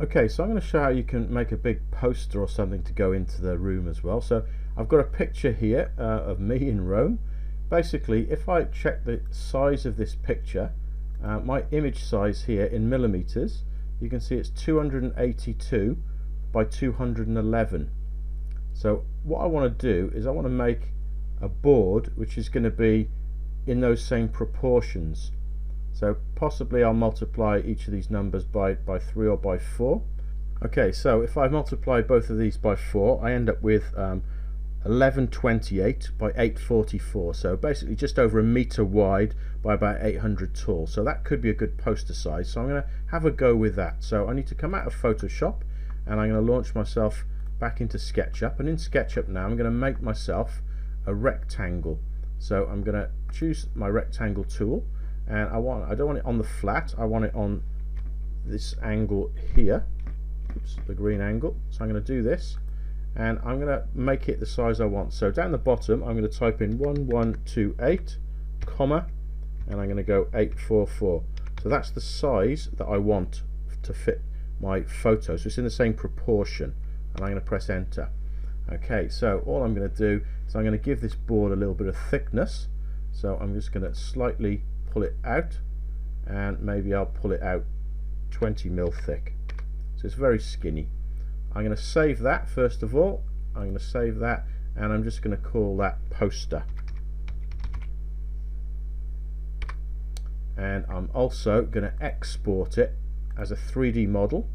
Okay, so I'm going to show how you can make a big poster or something to go into the room as well. So I've got a picture here uh, of me in Rome. Basically, if I check the size of this picture, uh, my image size here in millimeters, you can see it's 282 by 211. So what I want to do is I want to make a board which is going to be in those same proportions. So possibly I'll multiply each of these numbers by, by 3 or by 4. Okay, so if I multiply both of these by 4, I end up with um, 1128 by 844. So basically just over a meter wide by about 800 tall. So that could be a good poster size. So I'm going to have a go with that. So I need to come out of Photoshop and I'm going to launch myself back into SketchUp. And in SketchUp now I'm going to make myself a rectangle. So I'm going to choose my rectangle tool and I want I don't want it on the flat I want it on this angle here. Oops the green angle. So I'm going to do this and I'm going to make it the size I want. So down the bottom I'm going to type in 1128 comma and I'm going to go 844 so that's the size that I want to fit my photo. So it's in the same proportion and I'm going to press enter. Okay so all I'm going to do is I'm going to give this board a little bit of thickness. So I'm just going to slightly pull it out and maybe I'll pull it out 20 mil thick. So it's very skinny. I'm going to save that first of all. I'm going to save that and I'm just going to call that poster. And I'm also going to export it as a 3D model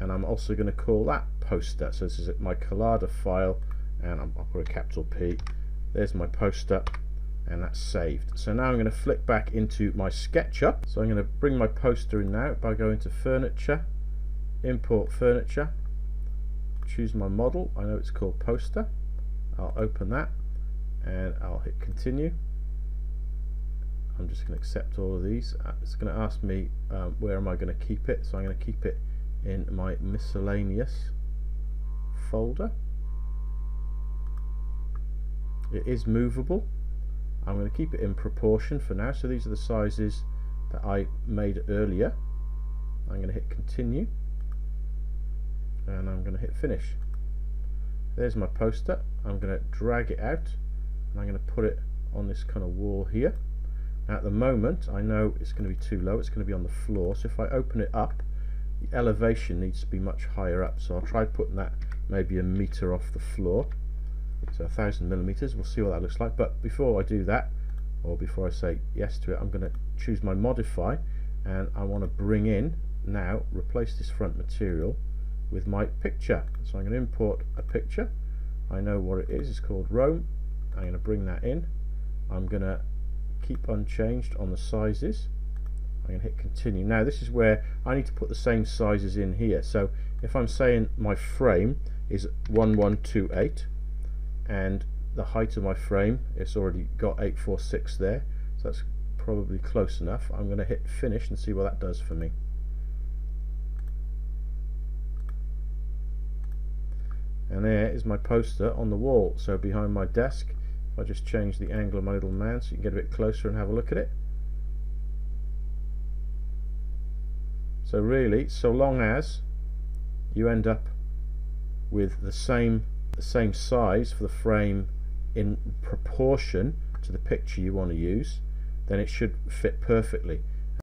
and I'm also going to call that poster. So this is my Collada file and I'll put a capital P. There's my poster and that's saved. So now I'm going to flick back into my SketchUp. So I'm going to bring my poster in now by going to Furniture, Import Furniture, choose my model. I know it's called Poster. I'll open that and I'll hit Continue. I'm just going to accept all of these. Uh, it's going to ask me um, where am I going to keep it. So I'm going to keep it in my miscellaneous folder. It is movable I'm going to keep it in proportion for now. So these are the sizes that I made earlier. I'm going to hit continue. And I'm going to hit finish. There's my poster. I'm going to drag it out. And I'm going to put it on this kind of wall here. Now at the moment I know it's going to be too low. It's going to be on the floor. So if I open it up the elevation needs to be much higher up. So I'll try putting that maybe a meter off the floor so a thousand millimeters we'll see what that looks like. But before I do that or before I say yes to it I'm going to choose my modify and I want to bring in now replace this front material with my picture. So I'm going to import a picture. I know what it is it's called Rome. I'm going to bring that in. I'm going to keep unchanged on the sizes. I'm going to hit continue. Now this is where I need to put the same sizes in here. So if I'm saying my frame is 1128 and the height of my frame it's already got 846 there so that's probably close enough. I'm going to hit finish and see what that does for me. And there is my poster on the wall. So behind my desk if I just change the angle of my little man so you can get a bit closer and have a look at it. So really so long as you end up with the same the same size for the frame in proportion to the picture you want to use then it should fit perfectly